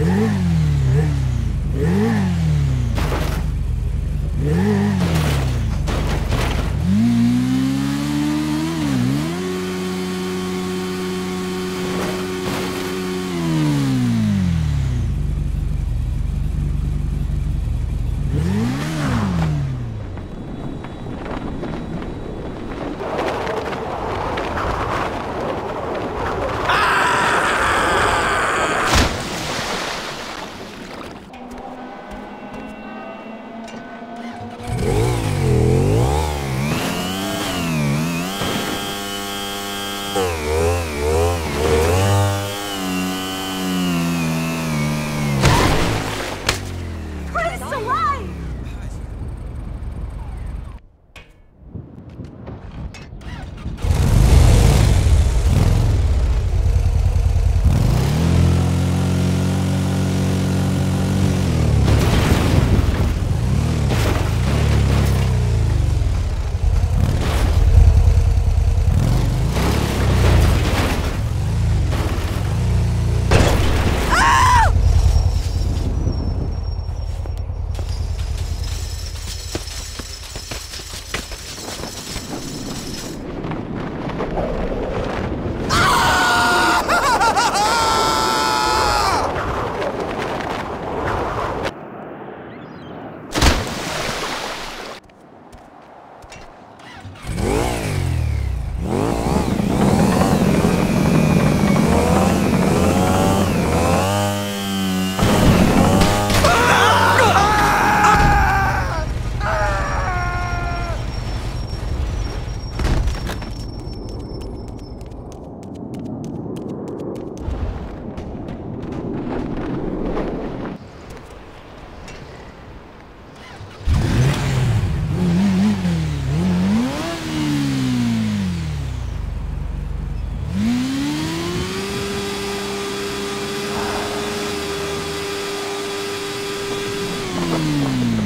Yeah. Mm-hmm.